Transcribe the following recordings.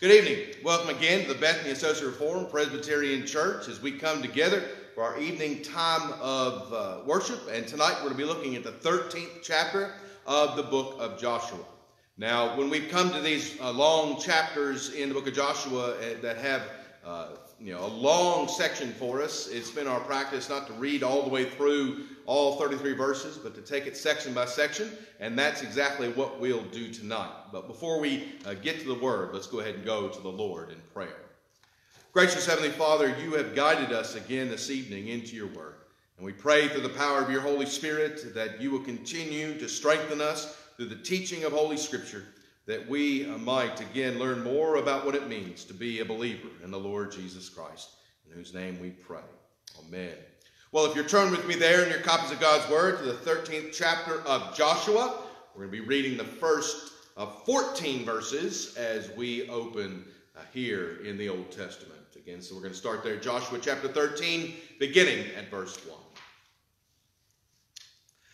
Good evening. Welcome again to the Bethany Associate Reform Presbyterian Church as we come together for our evening time of uh, worship. And tonight we're going to be looking at the 13th chapter of the book of Joshua. Now, when we've come to these uh, long chapters in the book of Joshua uh, that have uh, you know a long section for us, it's been our practice not to read all the way through all 33 verses, but to take it section by section, and that's exactly what we'll do tonight. But before we uh, get to the word, let's go ahead and go to the Lord in prayer. Gracious Heavenly Father, you have guided us again this evening into your word. And we pray through the power of your Holy Spirit that you will continue to strengthen us through the teaching of Holy Scripture, that we uh, might again learn more about what it means to be a believer in the Lord Jesus Christ, in whose name we pray. Amen. Well, if you're turning with me there in your copies of God's Word to the 13th chapter of Joshua, we're going to be reading the first of 14 verses as we open uh, here in the Old Testament. Again, so we're going to start there, Joshua chapter 13, beginning at verse 1.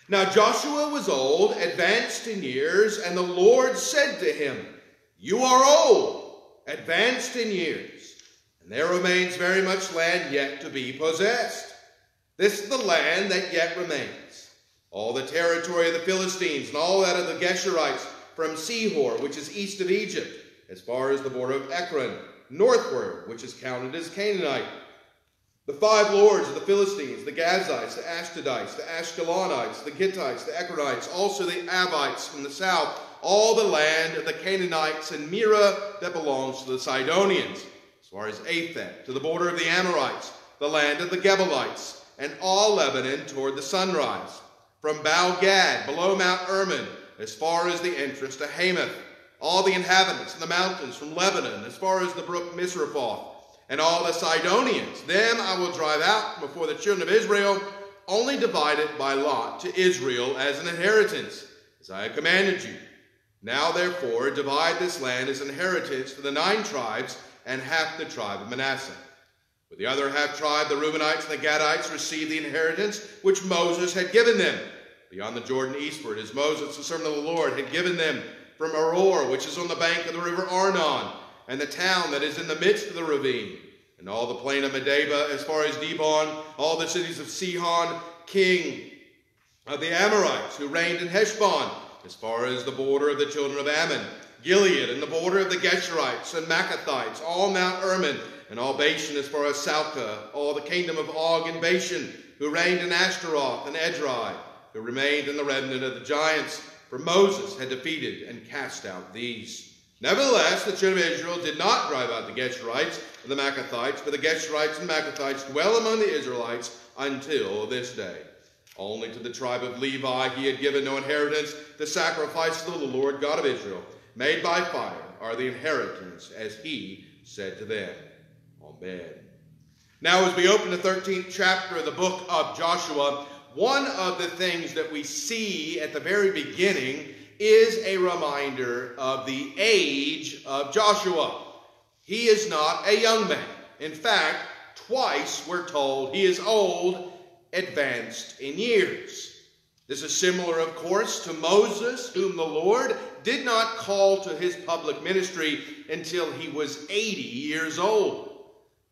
Now Joshua was old, advanced in years, and the Lord said to him, You are old, advanced in years, and there remains very much land yet to be possessed. This is the land that yet remains. All the territory of the Philistines and all that of the Geshurites from Sihor, which is east of Egypt, as far as the border of Ekron, northward, which is counted as Canaanite. The five lords of the Philistines, the Gazites, the Ashdodites, the Ashkelonites, the Gittites, the Ekronites, also the Avites from the south, all the land of the Canaanites and Mearah that belongs to the Sidonians, as far as Aphek, to the border of the Amorites, the land of the Gebalites, and all Lebanon toward the sunrise, from Baal Gad below Mount Hermon, as far as the entrance to Hamath, all the inhabitants in the mountains from Lebanon, as far as the brook Misrephoth, and all the Sidonians. Them I will drive out before the children of Israel, only divided by lot to Israel as an inheritance, as I have commanded you. Now therefore divide this land as inheritance for the nine tribes and half the tribe of Manasseh. With the other half tribe, the Reubenites and the Gadites received the inheritance which Moses had given them beyond the Jordan eastward, as Moses, the servant of the Lord, had given them from Aroer, which is on the bank of the river Arnon, and the town that is in the midst of the ravine, and all the plain of Medeba as far as Dibon, all the cities of Sihon, king of the Amorites, who reigned in Heshbon, as far as the border of the children of Ammon, Gilead, and the border of the Geshurites and Maachathites, all Mount Hermon, and all Bashan as far as Salcah, all the kingdom of Og and Bashan, who reigned in Ashtaroth and Edrei, who remained in the remnant of the giants, for Moses had defeated and cast out these. Nevertheless, the children of Israel did not drive out the Geshurites and the Maachathites, but the Geshurites and Maachathites dwell among the Israelites until this day. Only to the tribe of Levi he had given no inheritance. The sacrifices of the Lord God of Israel, made by fire, are the inheritance, as he said to them. Amen. Now, as we open the 13th chapter of the book of Joshua, one of the things that we see at the very beginning is a reminder of the age of Joshua. He is not a young man. In fact, twice we're told he is old, advanced in years. This is similar, of course, to Moses, whom the Lord did not call to his public ministry until he was 80 years old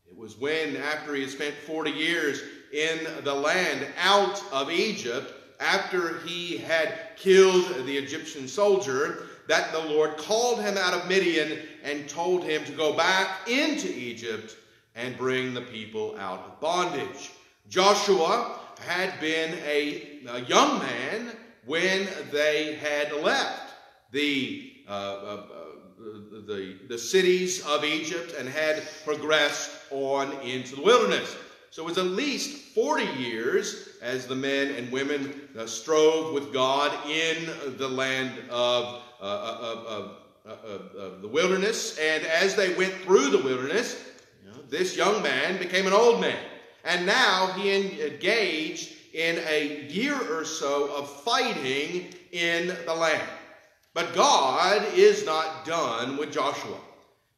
It was when, after he had spent 40 years in the land out of Egypt, after he had killed the Egyptian soldier, that the Lord called him out of Midian and told him to go back into Egypt and bring the people out of bondage. Joshua had been a, a young man when they had left the uh, uh, the, the cities of Egypt and had progressed on into the wilderness. So it was at least 40 years as the men and women uh, strove with God in the land of, uh, of, of, of, the wilderness. And as they went through the wilderness, you know, this young man became an old man. And now he engaged in a year or so of fighting in the land. But God is not done with Joshua.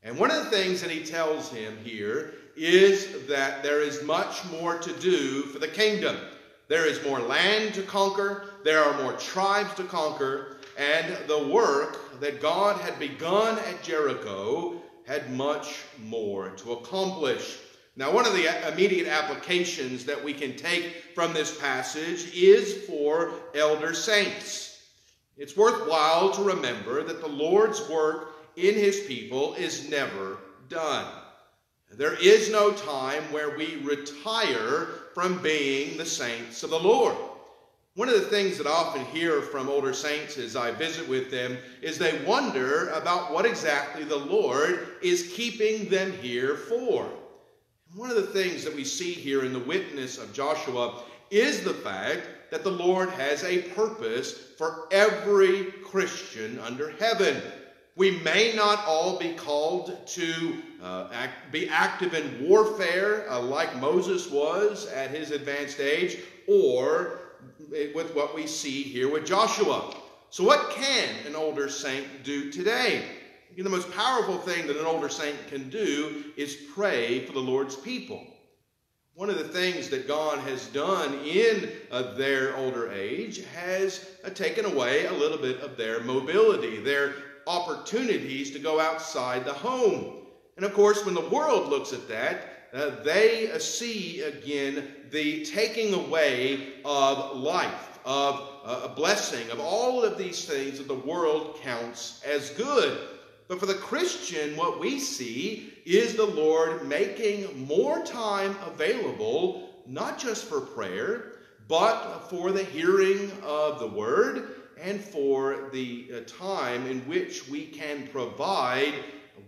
And one of the things that he tells him here is that there is much more to do for the kingdom. There is more land to conquer, there are more tribes to conquer, and the work that God had begun at Jericho had much more to accomplish. Now, one of the immediate applications that we can take from this passage is for elder saints. It's worthwhile to remember that the Lord's work in his people is never done. There is no time where we retire from being the saints of the Lord. One of the things that I often hear from older saints as I visit with them is they wonder about what exactly the Lord is keeping them here for. One of the things that we see here in the witness of Joshua is the fact that the Lord has a purpose for every Christian under heaven. We may not all be called to uh, act, be active in warfare uh, like Moses was at his advanced age, or with what we see here with Joshua. So, what can an older saint do today? the most powerful thing that an older saint can do is pray for the Lord's people. One of the things that God has done in uh, their older age has uh, taken away a little bit of their mobility, their opportunities to go outside the home. And of course, when the world looks at that, uh, they uh, see again the taking away of life, of uh, a blessing, of all of these things that the world counts as good. But for the Christian, what we see is the Lord making more time available, not just for prayer, but for the hearing of the word and for the uh, time in which we can provide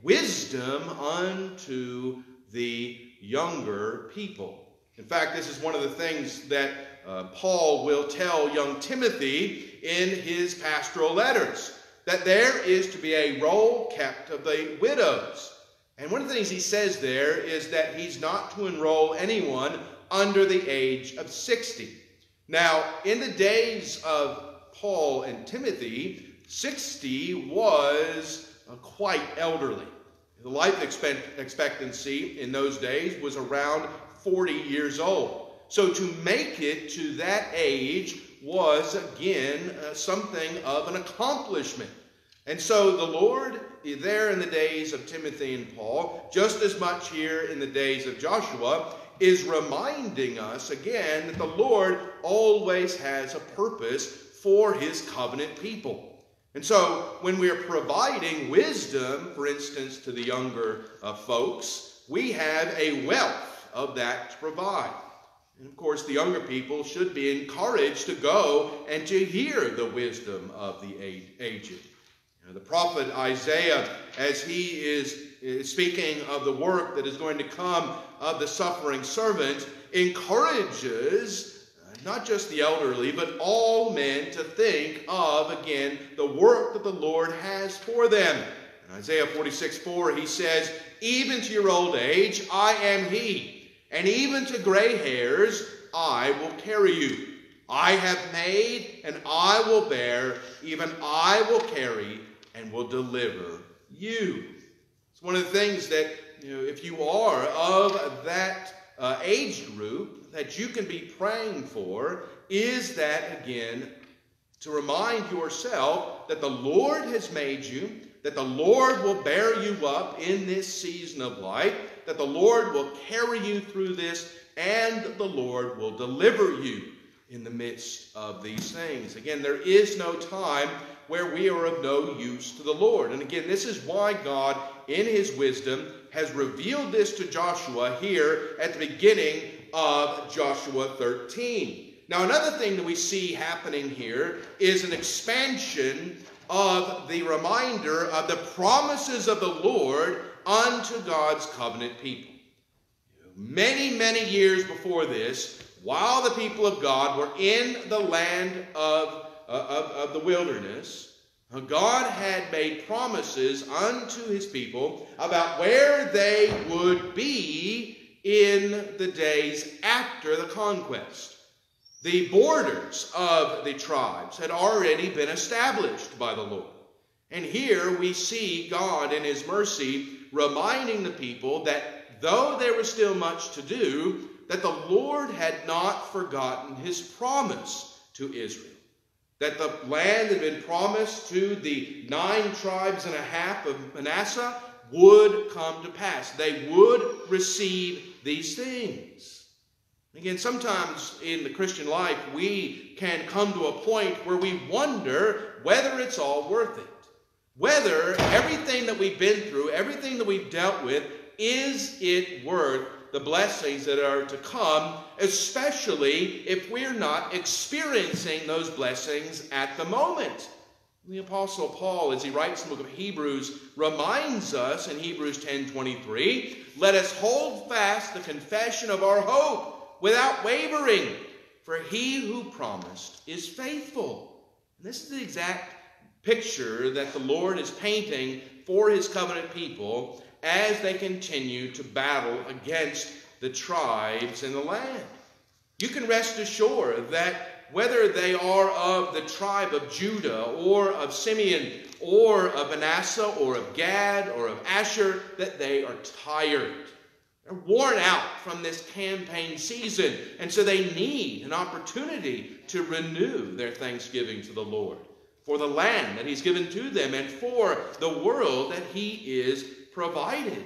wisdom unto the younger people. In fact, this is one of the things that uh, Paul will tell young Timothy in his pastoral letters that there is to be a roll kept of the widows. And one of the things he says there is that he's not to enroll anyone under the age of 60. Now, in the days of Paul and Timothy, 60 was uh, quite elderly. The life expectancy in those days was around 40 years old. So to make it to that age was again uh, something of an accomplishment. And so the Lord, there in the days of Timothy and Paul, just as much here in the days of Joshua, is reminding us again that the Lord always has a purpose for his covenant people. And so when we're providing wisdom, for instance, to the younger uh, folks, we have a wealth of that to provide. And of course, the younger people should be encouraged to go and to hear the wisdom of the aged. You know, the prophet Isaiah, as he is, is speaking of the work that is going to come of the suffering servant, encourages not just the elderly, but all men to think of again the work that the Lord has for them. In Isaiah 46 4, he says, Even to your old age, I am he and even to gray hairs I will carry you. I have made, and I will bear, even I will carry, and will deliver you. It's one of the things that, you know, if you are of that uh, age group, that you can be praying for is that, again, to remind yourself that the Lord has made you, that the Lord will bear you up in this season of life, that the Lord will carry you through this, and the Lord will deliver you in the midst of these things. Again, there is no time where we are of no use to the Lord. And again, this is why God, in his wisdom, has revealed this to Joshua here at the beginning of Joshua 13. Now, another thing that we see happening here is an expansion of the reminder of the promises of the Lord unto God's covenant people. Many, many years before this, while the people of God were in the land of, uh, of, of the wilderness, God had made promises unto his people about where they would be in the days after the conquest. The borders of the tribes had already been established by the Lord. And here we see God in his mercy reminding the people that though there was still much to do, that the Lord had not forgotten his promise to Israel. That the land had been promised to the nine tribes and a half of Manasseh, would come to pass. They would receive these things. Again, sometimes in the Christian life, we can come to a point where we wonder whether it's all worth it. Whether everything that we've been through, everything that we've dealt with, is it worth the blessings that are to come, especially if we're not experiencing those blessings at the moment? The Apostle Paul, as he writes in the book of Hebrews, reminds us in Hebrews 10:23, let us hold fast the confession of our hope without wavering, for he who promised is faithful. And this is the exact picture that the Lord is painting for his covenant people as they continue to battle against the tribes in the land. You can rest assured that whether they are of the tribe of Judah or of Simeon or of Manasseh or of Gad or of Asher, that they are tired. They're worn out from this campaign season, and so they need an opportunity to renew their thanksgiving to the Lord for the land that He's given to them and for the world that He is provided.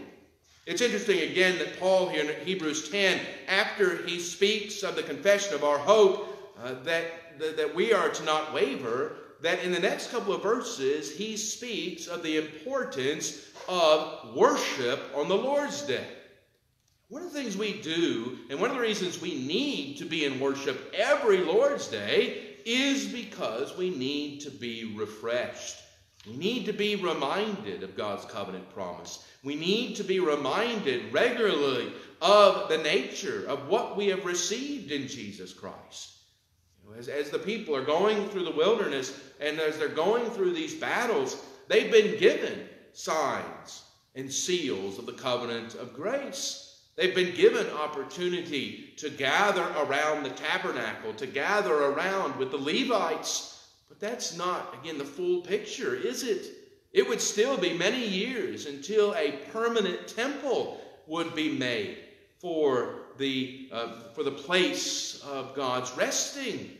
It's interesting again that Paul here in Hebrews 10, after he speaks of the confession of our hope, uh, that, that, that we are to not waver, that in the next couple of verses, he speaks of the importance of worship on the Lord's Day. One of the things we do, and one of the reasons we need to be in worship every Lord's Day, is because we need to be refreshed. We need to be reminded of God's covenant promise. We need to be reminded regularly of the nature of what we have received in Jesus Christ. As, as the people are going through the wilderness and as they're going through these battles, they've been given signs and seals of the covenant of grace. They've been given opportunity to gather around the tabernacle, to gather around with the Levites. But that's not, again, the full picture, is it? It would still be many years until a permanent temple would be made for the, uh, for the place of God's resting.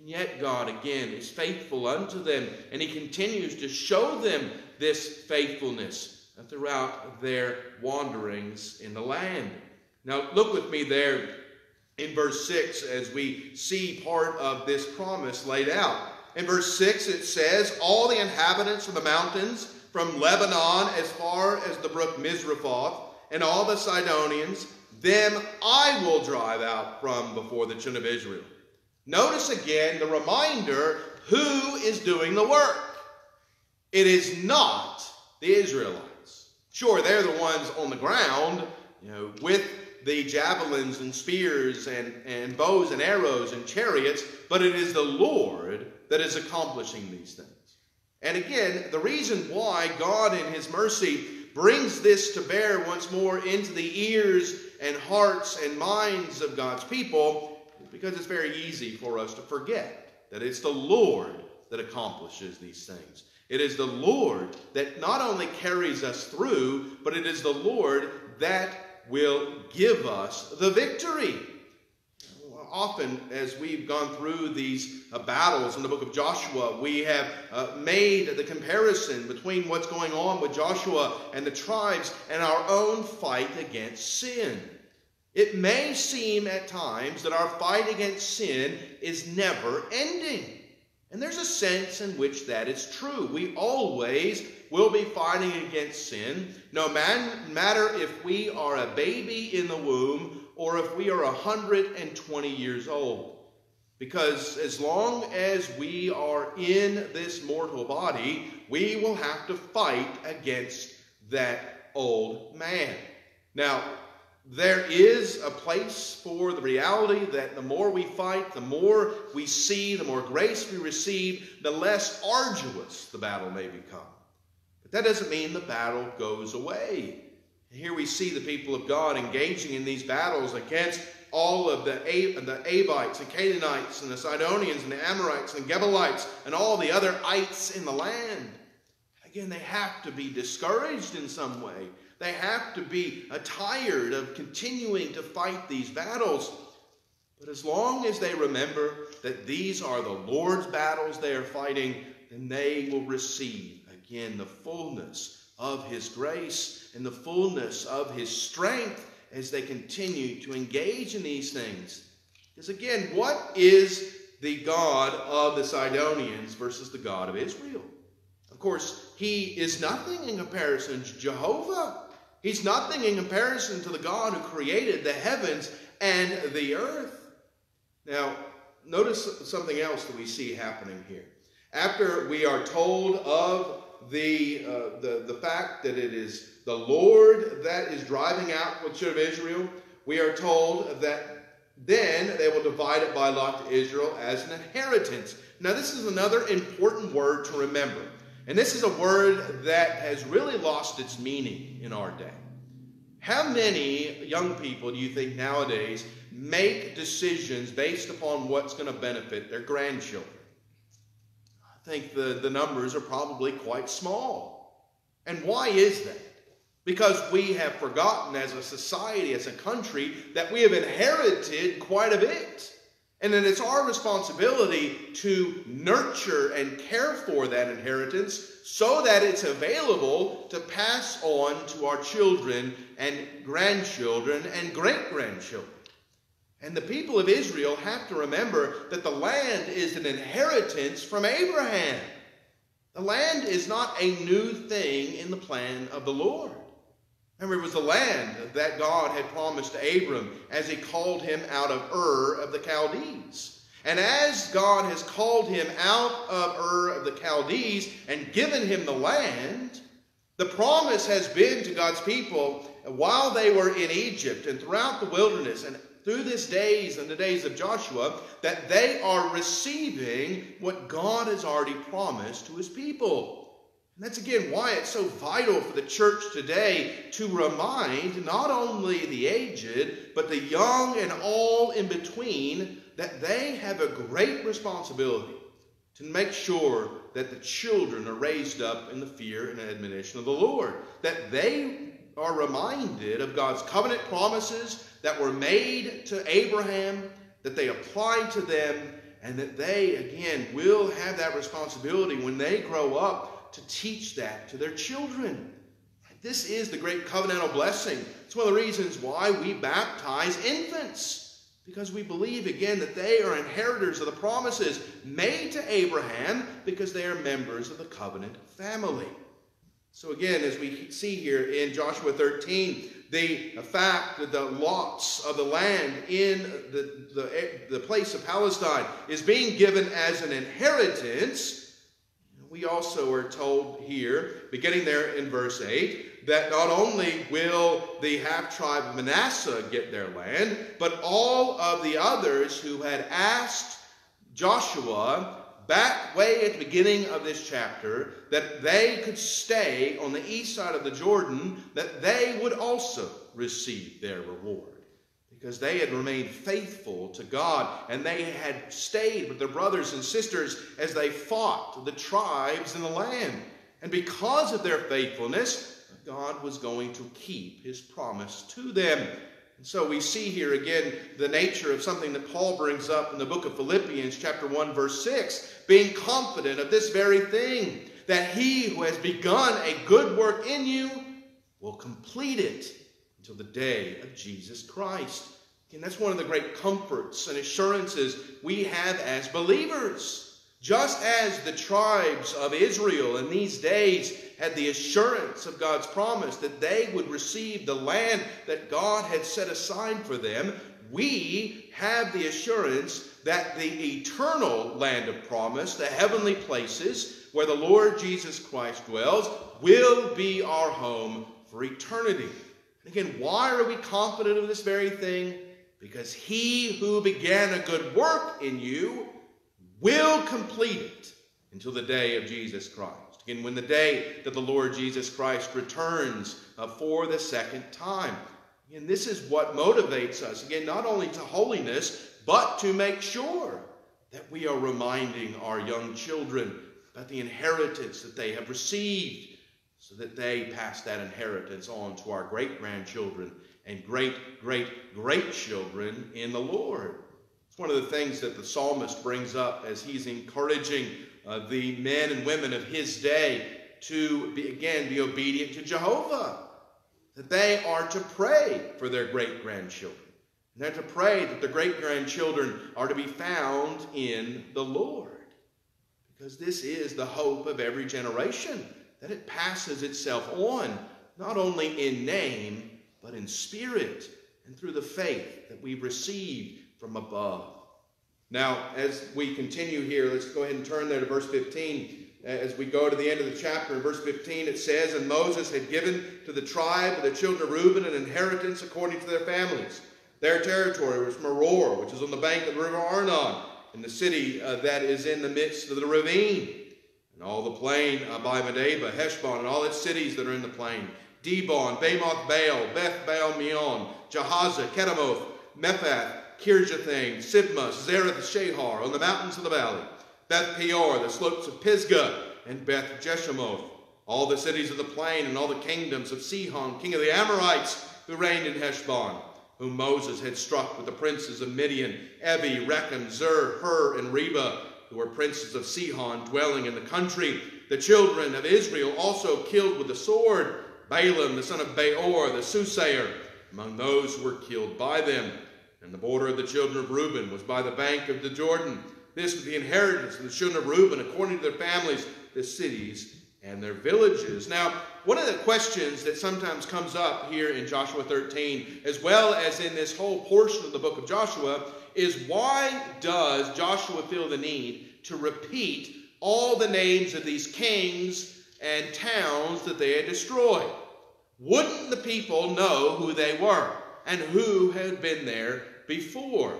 And yet, God again is faithful unto them, and He continues to show them this faithfulness throughout their wanderings in the land. Now, look with me there in verse 6 as we see part of this promise laid out. In verse 6, it says, All the inhabitants of the mountains, from Lebanon as far as the brook Misrephoth, and all the Sidonians, them I will drive out from before the children of Israel. Notice again the reminder who is doing the work. It is not the Israelites. Sure, they're the ones on the ground, you know, with the javelins and spears and, and bows and arrows and chariots, but it is the Lord that is accomplishing these things. And again, the reason why God, in His mercy, brings this to bear once more into the ears and hearts and minds of God's people because it's very easy for us to forget that it's the Lord that accomplishes these things. It is the Lord that not only carries us through, but it is the Lord that will give us the victory. Often, as we've gone through these uh, battles in the book of Joshua, we have uh, made the comparison between what's going on with Joshua and the tribes and our own fight against sin. It may seem at times that our fight against sin is never ending. And there's a sense in which that is true. We always will be fighting against sin, no man, matter if we are a baby in the womb or if we are 120 years old. Because as long as we are in this mortal body, we will have to fight against that old man. Now, there is a place for the reality that the more we fight, the more we see, the more grace we receive, the less arduous the battle may become. But that doesn't mean the battle goes away. Here we see the people of God engaging in these battles against all of the, the Avites, the Canaanites, and the Sidonians, and the Amorites, and Gebalites, and all the other ites in the land. Again, they have to be discouraged in some way. They have to be tired of continuing to fight these battles. But as long as they remember that these are the Lord's battles they are fighting, then they will receive again the fullness of His grace and the fullness of His strength as they continue to engage in these things. Because again, what is the God of the Sidonians versus the God of Israel? Of course, he is nothing in comparison to Jehovah. He's nothing in comparison to the God who created the heavens and the earth. Now, notice something else that we see happening here. After we are told of the, uh, the, the fact that it is the Lord that is driving out the children of Israel, we are told that then they will divide it by lot to Israel as an inheritance. Now, this is another important word to remember. And this is a word that has really lost its meaning in our day. How many young people do you think nowadays make decisions based upon what's going to benefit their grandchildren? I think the, the numbers are probably quite small. And why is that? Because we have forgotten as a society, as a country, that we have inherited quite a bit. And then it's our responsibility to nurture and care for that inheritance so that it's available to pass on to our children and grandchildren and great grandchildren. And the people of Israel have to remember that the land is an inheritance from Abraham. The land is not a new thing in the plan of the Lord. Remember, it was the land that God had promised to Abram as he called him out of Ur of the Chaldees. And as God has called him out of Ur of the Chaldees and given him the land, the promise has been to God's people while they were in Egypt and throughout the wilderness and through these days and the days of Joshua that they are receiving what God has already promised to his people. And that's again why it's so vital for the church today to remind not only the aged, but the young and all in between that they have a great responsibility to make sure that the children are raised up in the fear and admonition of the Lord. That they are reminded of God's covenant promises that were made to Abraham, that they apply to them, and that they, again, will have that responsibility when they grow up to teach that to their children. This is the great covenantal blessing. It's one of the reasons why we baptize infants, because we believe again that they are inheritors of the promises made to Abraham because they are members of the covenant family. So, again, as we see here in Joshua 13, the fact that the lots of the land in the, the, the place of Palestine is being given as an inheritance we also are told here, beginning there in verse 8, that not only will the half tribe of Manasseh get their land, but all of the others who had asked Joshua back way at the beginning of this chapter that they could stay on the east side of the Jordan, that they would also receive their reward because they had remained faithful to God and they had stayed with their brothers and sisters as they fought the tribes in the land. And because of their faithfulness, God was going to keep his promise to them. And so we see here again the nature of something that Paul brings up in the book of Philippians, chapter 1, verse 6, being confident of this very thing, that he who has begun a good work in you will complete it until the day of Jesus Christ. And that's one of the great comforts and assurances we have as believers. Just as the tribes of Israel in these days had the assurance of God's promise that they would receive the land that God had set aside for them, we have the assurance that the eternal land of promise, the heavenly places where the Lord Jesus Christ dwells, will be our home for eternity. Again, why are we confident of this very thing? Because he who began a good work in you will complete it until the day of Jesus Christ. Again, when the day that the Lord Jesus Christ returns uh, for the second time. And this is what motivates us, again, not only to holiness, but to make sure that we are reminding our young children about the inheritance that they have received so that they pass that inheritance on to our great grandchildren and great, great, great children in the Lord. It's one of the things that the psalmist brings up as he's encouraging uh, the men and women of his day. to be, again be obedient to Jehovah. That they are to pray for their great grandchildren. And they're to pray that the great grandchildren are to be found in the Lord. Because this is the hope of every generation, that it passes itself on, not only in name, but in spirit and through the faith that we've received from above. Now, as we continue here, let's go ahead and turn there to verse 15. As we go to the end of the chapter, in verse 15, it says, And Moses had given to the tribe of the children of Reuben an inheritance according to their families. Their territory was Aroer, which is on the bank of the river Arnon, in the city uh, that is in the midst of the ravine, and all the plain by Medeba, Heshbon, and all its cities that are in the plain, Dibon, Bamoth Baal, Beth Baal Meon, Jahaza, Kedemoth, Mephaath, Kirjathaim, Sibmah, Zereth Shahar, on the mountains of the valley, Beth Peor, the slopes of Pisgah, and Beth Jeshimoth, all the cities of the plain, and all the kingdoms of Sihon, king of the Amorites, who reigned in Heshbon whom Moses had struck with the princes of Midian, Evi, Rekem, Zur, Hur, and Reba, who were princes of Sihon, dwelling in the country. The children of Israel also killed with the sword Balaam, the son of Beor, the soothsayer, among those who were killed by them. And the border of the children of Reuben was by the bank of the Jordan. This was the inheritance of the children of Reuben, according to their families, the cities and their villages. Now, one of the questions that sometimes comes up here in Joshua 13, as well as in this whole portion of the book of Joshua, is why does Joshua feel the need to repeat all the names of these kings and towns that they had destroyed? Wouldn't the people know who they were and who had been there before?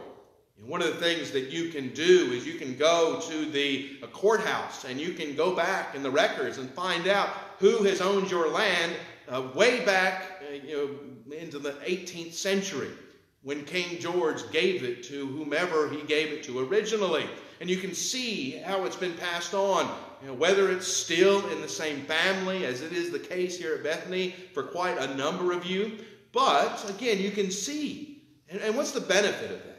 And one of the things that you can do is you can go to the courthouse and you can go back in the records and find out who has owned your land uh, way back uh, you know, into the 18th century when King George gave it to whomever he gave it to originally. And you can see how it's been passed on, you know, whether it's still in the same family as it is the case here at Bethany for quite a number of you. But again, you can see. And, and what's the benefit of that?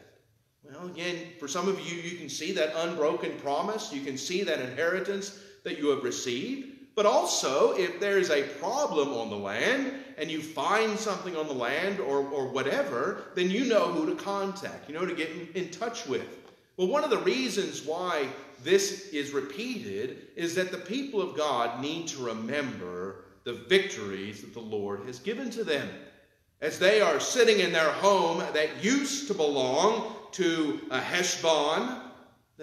Well, again, for some of you, you can see that unbroken promise. You can see that inheritance that you have received. But also, if there is a problem on the land and you find something on the land or, or whatever, then you know who to contact. You know to get in, touch with. Well, one of the reasons why this is repeated is that the people of God need to remember the victories that the Lord has given to them. As they are sitting in their home that used to belong to a Heshbon,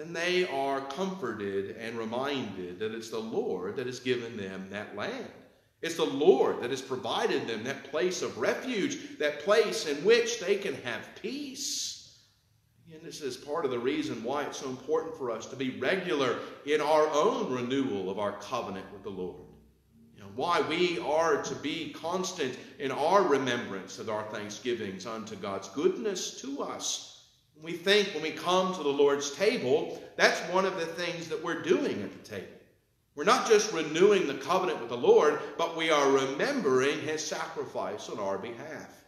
then they are comforted and reminded that it's the Lord that has given them that land. It's the Lord that has provided them that place of refuge, that place in which they can have peace. And this is part of the reason why it's so important for us to be regular in our own renewal of our covenant with the Lord. You know, why we are to be constant in our remembrance of our thanksgivings unto God's goodness to us we think when we come to the Lord's table, that's one of the things that we're doing at the table. We're not just renewing the covenant with the Lord, but we are remembering his sacrifice on our behalf.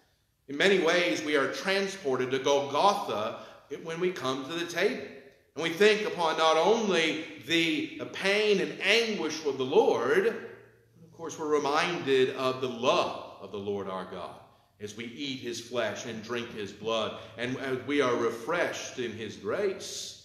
In many ways, we are transported to Golgotha when we come to the table. And we think upon not only the pain and anguish of the Lord, of course, we're reminded of the love of the Lord our God as we eat his flesh and drink his blood, and we are refreshed in his grace.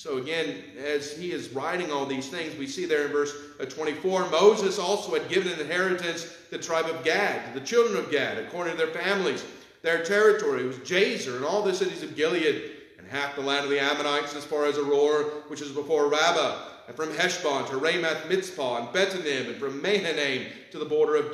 So, again, as he is writing all these things, we see there in verse uh, 24 Moses also had given an inheritance to the tribe of Gad, to the children of Gad, according to their families. Their territory was Jazer and all the cities of Gilead, and half the land of the Ammonites as far as Aroer, which is before Rabbah, and from Heshbon to Ramath Mizpah, and Betonim, and from Mahanaim to the border of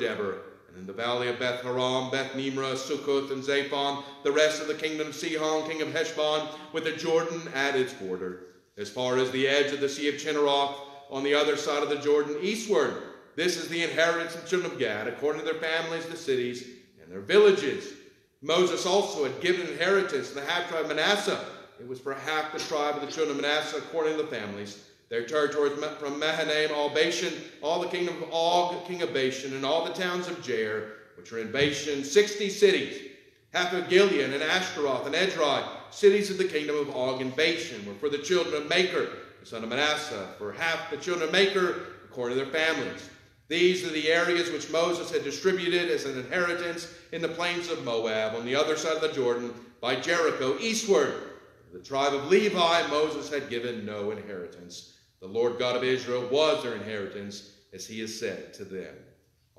Debir in the valley of Beth Haram, Beth Nimrah, Succoth, and Zaphon, the rest of the kingdom of Sihon, king of Heshbon, with the Jordan at its border, as far as the edge of the Sea of Chinneroth, on the other side of the Jordan eastward. This is the inheritance of the children of Gad, according to their families, the cities, and their villages. Moses also had given inheritance to the half tribe of Manasseh. It was for half the tribe of the children of Manasseh, according to the families. Their territories from Mahanaim, all Bashan, all the kingdom of Og, king of Bashan, and all the towns of Jair, which are in Bashan, sixty cities. Half of Gilead and Ashtaroth and Edrei, cities of the kingdom of Og and Bashan, were for the children of Machir, the son of Manasseh, for half the children of Machir, according to their families. These are the areas which Moses had distributed as an inheritance in the plains of Moab on the other side of the Jordan by Jericho eastward. The tribe of Levi Moses had given no inheritance. The Lord God of Israel was their inheritance, as he has said to them.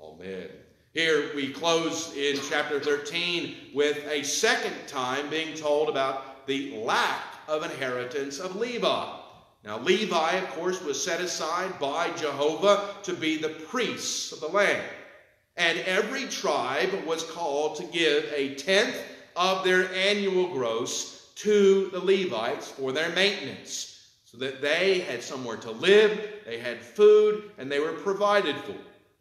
Amen. Here we close in chapter 13 with a second time being told about the lack of inheritance of Levi. Now, Levi, of course, was set aside by Jehovah to be the priests of the land. And every tribe was called to give a tenth of their annual gross to the Levites for their maintenance, so that they had somewhere to live, they had food, and they were provided for.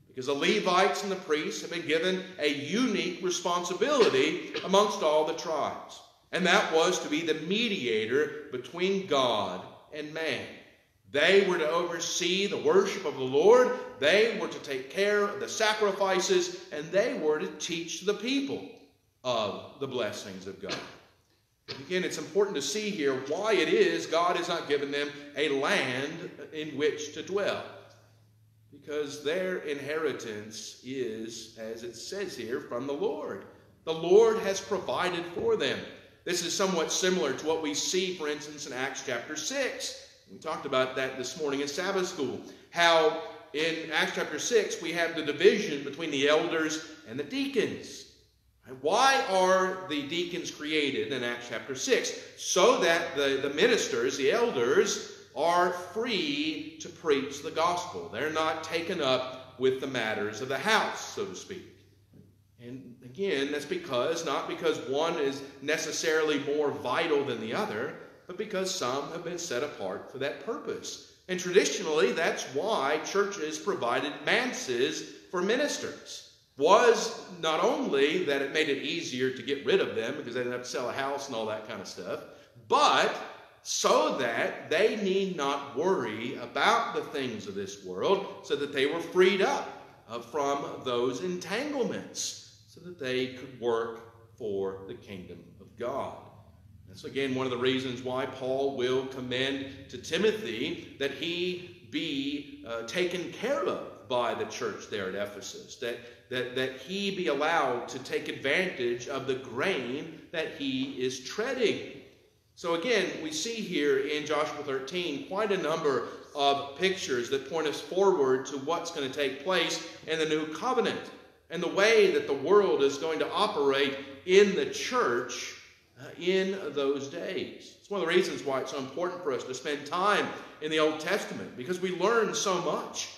Because the Levites and the priests have been given a unique responsibility amongst all the tribes. And that was to be the mediator between God and man. They were to oversee the worship of the Lord, they were to take care of the sacrifices, and they were to teach the people of the blessings of God. Again, it's important to see here why it is God has not given them a land in which to dwell. Because their inheritance is, as it says here, from the Lord. The Lord has provided for them. This is somewhat similar to what we see, for instance, in Acts chapter 6. We talked about that this morning in Sabbath school. How in Acts chapter 6 we have the division between the elders and the deacons. Why are the deacons created in Acts chapter 6? So that the, the ministers, the elders, are free to preach the gospel. They're not taken up with the matters of the house, so to speak. And again, that's because, not because one is necessarily more vital than the other, but because some have been set apart for that purpose. And traditionally, that's why churches provided manses for ministers. Was not only that it made it easier to get rid of them because they didn't have to sell a house and all that kind of stuff, but so that they need not worry about the things of this world, so that they were freed up uh, from those entanglements so that they could work for the kingdom of God. That's again one of the reasons why Paul will commend to Timothy that he be uh, taken care of by the church there at Ephesus, that, that, that he be allowed to take advantage of the grain that he is treading. So again, we see here in Joshua 13 quite a number of pictures that point us forward to what's going to take place in the new covenant and the way that the world is going to operate in the church uh, in those days. It's one of the reasons why it's so important for us to spend time in the Old Testament because we learn so much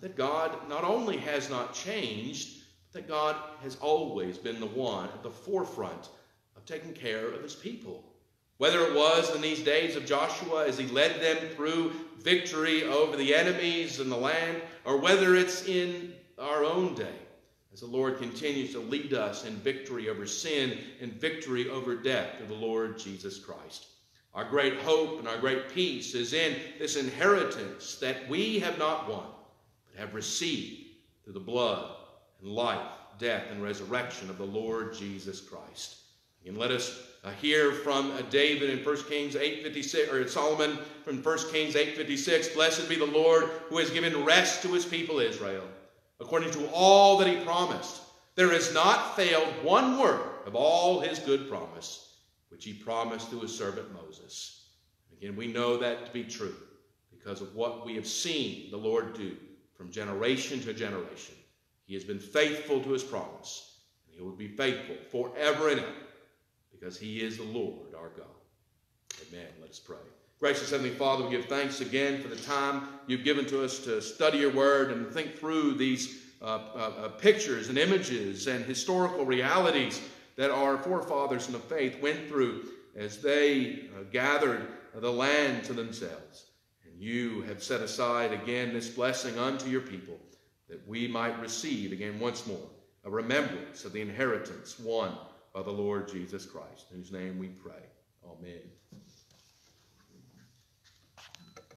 that God not only has not changed, but that God has always been the one at the forefront of taking care of his people. Whether it was in these days of Joshua as he led them through victory over the enemies in the land, or whether it's in our own day as the Lord continues to lead us in victory over sin and victory over death through the Lord Jesus Christ. Our great hope and our great peace is in this inheritance that we have not won, but have received through the blood and life, death, and resurrection of the Lord Jesus Christ. And let us uh, hear from uh, David in 1 Kings 8.56, or Solomon from 1 Kings 8.56, Blessed be the Lord who has given rest to his people Israel according to all that he promised. There has not failed one word of all his good promise, which he promised through his servant Moses. Again, we know that to be true because of what we have seen the Lord do from generation to generation. He has been faithful to his promise, and he will be faithful forever and ever because he is the Lord our God. Amen. Let us pray. Gracious Heavenly Father, we give thanks again for the time you've given to us to study your word and think through these uh, uh, uh, pictures and images and historical realities that our forefathers in the faith went through as they uh, gathered the land to themselves. You have set aside again this blessing unto your people that we might receive again once more a remembrance of the inheritance won by the Lord Jesus Christ, in whose name we pray. Amen.